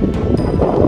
Bye.